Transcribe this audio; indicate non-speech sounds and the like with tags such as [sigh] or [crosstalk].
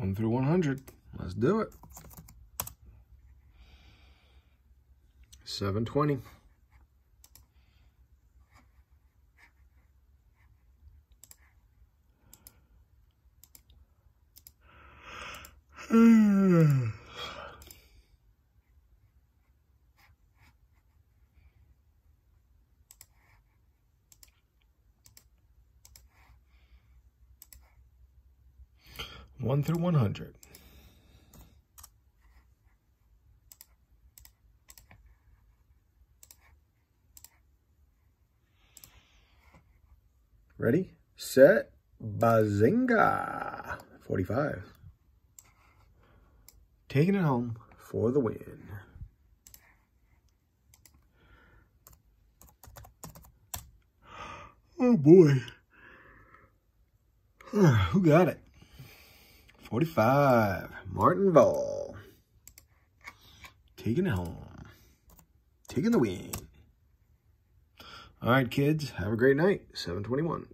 1 through 100. Let's do it. 720. [sighs] [sighs] One through one hundred. Ready, set, bazinga. 45. Taking it home for the win. Oh boy. [sighs] Who got it? 45. Martin Ball. Taking it home. Taking the win. All right, kids. Have a great night. 721.